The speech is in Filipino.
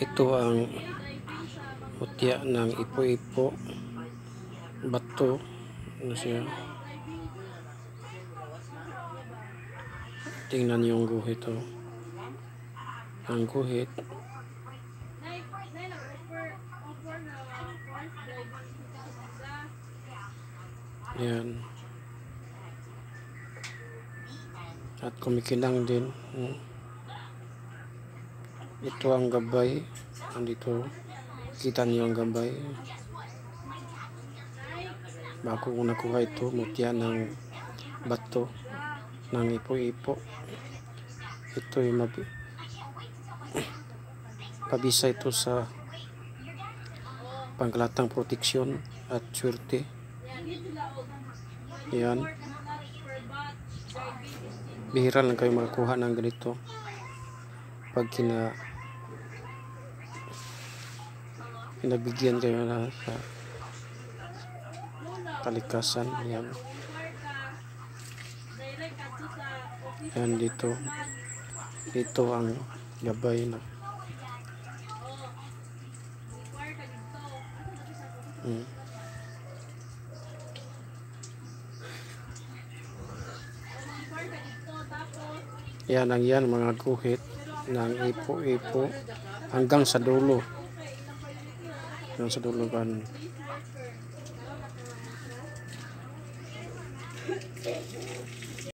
Ito ang mutya ng ipo-ipo. Bato. Ano siya? Tingnan yung guhit oh. Ang guhit. Yan. At kumikilang din. Hmm. Ito ang gabay. Andito. Kita niyo ang gabay. Bago ko nakuha ito, mutya ng bato ng ipo-ipo. Ito yung mabi pabisa ito sa pangkalatang proteksyon at swerte. Yan. Bihira lang kayo makakuha ng ganito pag kina pinabigyan kayo na sa kalikasan. Yan yan dito. Dito ang gabay na. Mm. yan ang yan mga guhit ng ipo-ipo hanggang sa dulo hanggang sa dulo kan